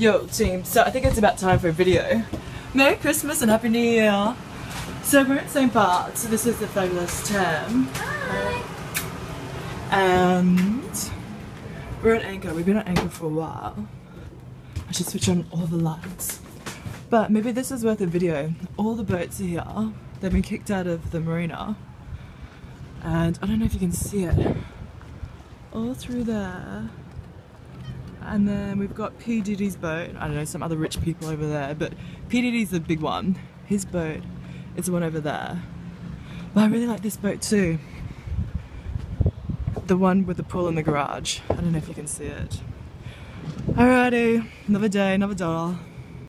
Yo team, so I think it's about time for a video. Merry Christmas and Happy New Year! So we're at St. Bart's, so this is the fabulous Tam. Hi. And we're at Anchor, we've been at Anchor for a while. I should switch on all the lights. But maybe this is worth a video. All the boats are here. They've been kicked out of the marina. And I don't know if you can see it. All through there. And then we've got P. Diddy's boat. I don't know, some other rich people over there. But P. Diddy's the big one. His boat is the one over there. But I really like this boat too. The one with the pool in the garage. I don't know if you can see it. Alrighty, another day, another dollar.